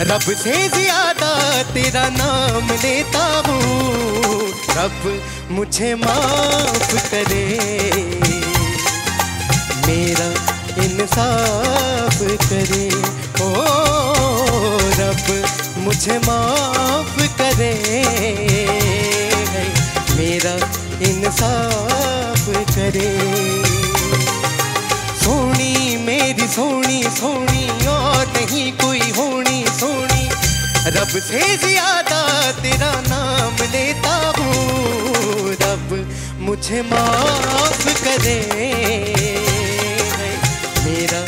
रब से ज़्यादा तेरा नाम लेता हूँ। रब, मुझे माफ़ करे। मेरा इंसाफ करे। ओ रब, मुझे माफ़ करे। मेरा इंसाफ करे। सोनी, मेरी सोनी सोनी। रब से ज़्यादा तेरा नाम लेता हूँ। रब मुझे माफ़ करे। मेरा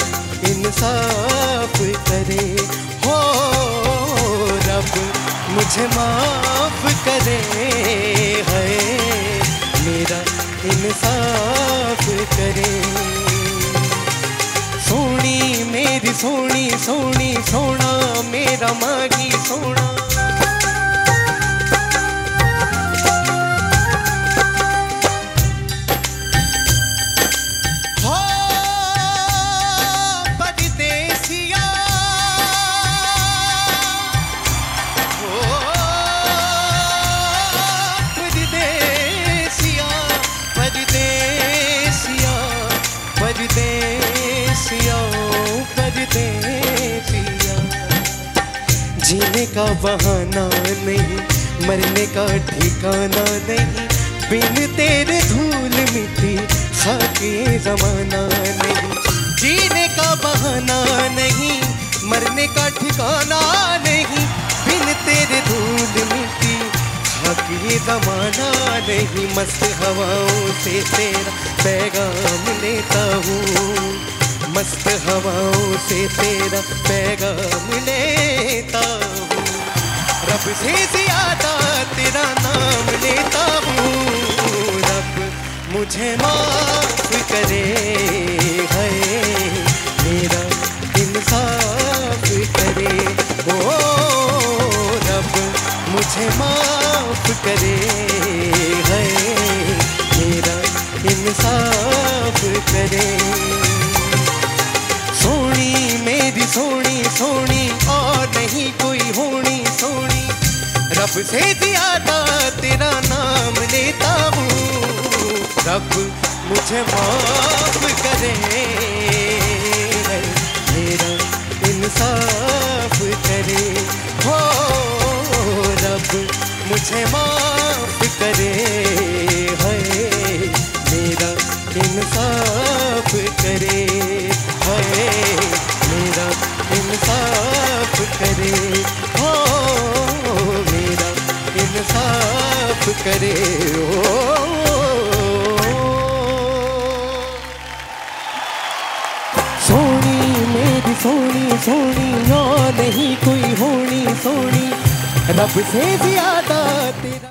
इंसाफ करे। हो, रब मुझे माफ़ करे। सोनी सोनी सोना मेरा मागी सोना। का बहाना नहीं, मरने का ठिकाना नहीं। बिन तेरे धूल मिट्टी खाके जमाना नहीं। जीने का बहाना नहीं, मरने का ठिकाना नहीं। बिन तेरे धूल मिट्टी खाके जमाना नहीं। मस्त हवाओं से तेरा पैगाम लेता हूँ। मस्त हवाओं से तेरा पैगाम लेता हूँ। रब से ज़्यादा तेरा नाम लेता हूँ। रब मुझे माफ़ करे, है मेरा इंसाफ करे। ओ रब मुझे माफ़ करे, है मेरा इंसाफ करे। रब से था, तेरा नाम लेता हूँ। रब मुझे माफ़ करे। मेरा इंसाफ करे। हो, रब मुझे माफ़ इंसाफ करे ओ सोनी मेरी सोनी सोनी नो नहीं कोई होनी सोनी रब से ज़्यादा तेरा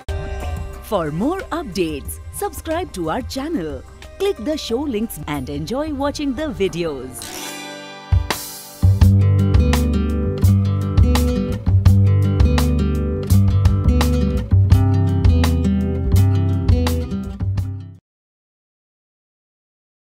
For more updates, subscribe to our channel, click the show links and enjoy watching the videos.